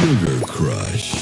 Sugar Crush.